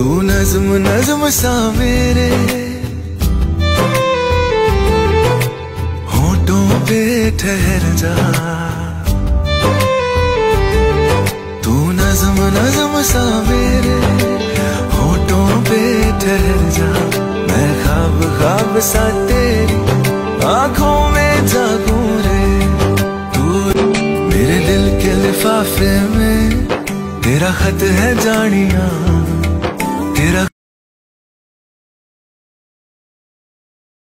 तू नज्म नज्म सा मेरे होठों पे ठहर जा। तू नज्म नज्म सा मेरे होठों पे ठहर जा। मैं खाब खाब सा तेरी आँखों में जागूं रे तू मेरे दिल के लिफाफे में, तेरा खत है जानिया। तेरा